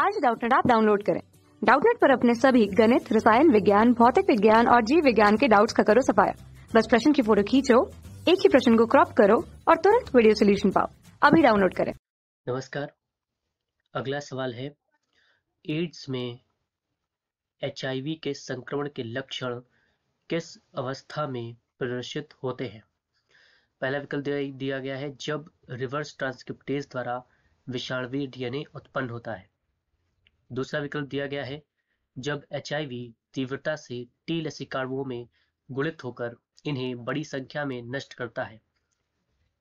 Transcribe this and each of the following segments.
आज डाउटनेट आप डाउनलोड करें। डाउटनेट पर अपने सभी गणित, रसायन विज्ञान, भौतिक विज्ञान और जीव विज्ञान के डाउट्स का करो सफाया। बस प्रश्न की फ़ोटो खींचो, एक ही प्रश्न को क्रॉप करो और तुरंत वीडियो सोल्यूशन पाओ। अभी डाउनलोड करें। नमस्कार। अगला सवाल है एड्स में एचआईवी के संक्रमण के लक्षण किस अवस्था में प्रदर्शित होते हैं? पहला विकल्प दिया गया है, जब रिवर्स ट्रांसक्रिप्टेज द्वारा विषाणवी डीएनए उत्पन्न होता है। दूसरा विकल्प दिया गया है, जब एचआईवी तीव्रता से टी लसिकाणुओं में गुणित होकर इन्हें बड़ी संख्या में नष्ट करता है।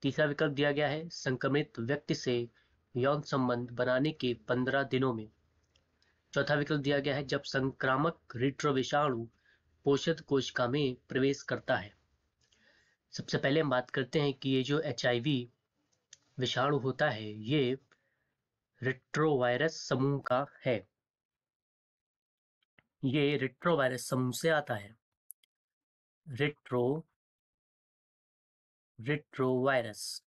तीसरा विकल्प दिया गया है, संक्रमित व्यक्ति से यौन संबंध बनाने के पंद्रह दिनों में। चौथा विकल्प दिया गया है, जब संक्रामक रिट्रो विषाणु पोषक कोशिका में प्रवेश करता है। सबसे पहले हम बात करते हैं कि ये जो एचआईवी विषाणु होता है, ये रिट्रोवायरस समूह का है। ये रिट्रोवायरस समूह से आता है। Retro, retrovirus.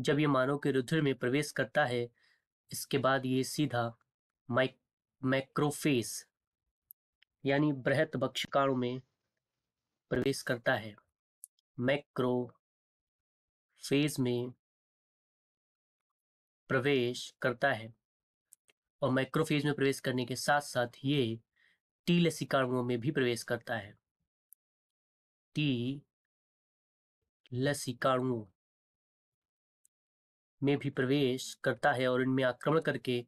जब ये मानव के रुधिर में प्रवेश करता है, इसके बाद ये सीधा माइक मैक्रोफेस यानी बृहत बक्षकाणु में प्रवेश करता है। मैक्रो फ़ेज़ में प्रवेश करता है और माइक्रोफेज में प्रवेश करने के साथ साथ ये टी लसिकाणुओं में भी प्रवेश करता है। टी लसिकाणुओं में भी प्रवेश करता है और इनमें आक्रमण करके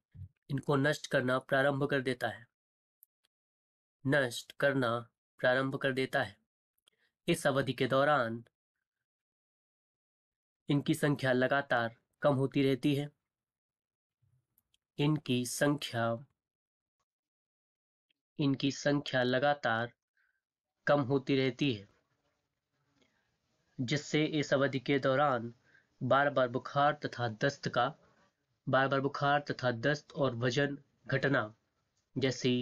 इनको नष्ट करना प्रारंभ कर देता है। नष्ट करना प्रारंभ कर देता है। इस अवधि के दौरान इनकी संख्या लगातार कम होती रहती है। इनकी संख्या इनकी संख्या लगातार कम होती रहती है, जिससे इस अवधि के दौरान बार बार बुखार तथा दस्त का बार बार बुखार तथा दस्त और वज़न घटना जैसी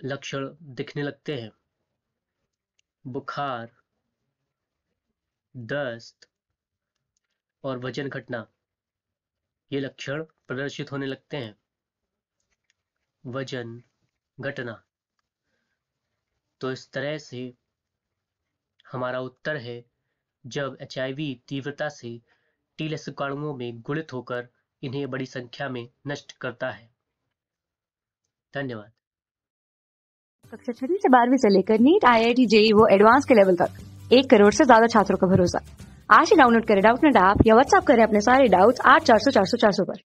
लक्षण दिखने लगते हैं। बुखार, दस्त और वज़न घटना ये लक्षण प्रदर्शित होने लगते हैं। वज़न, घटना। तो इस तरह से हमारा उत्तर है, जब एचआईवी तीव्रता से टीले सुकाणुओं में गुणित होकर इन्हें बड़ी संख्या में नष्ट करता है। धन्यवाद। कक्षा छठी से बारहवीं से लेकर NEET I I T JEE वो एडवांस के लेवल तक, एक करोड़ से ज़्यादा छात्रों का भरोसा। आज ही डाउनलोड करें डाउट नेट ऐप या व्हाट्सअप करें अपने सारे डाउट्स आठ चार सौ चार सौ चार सौ पर।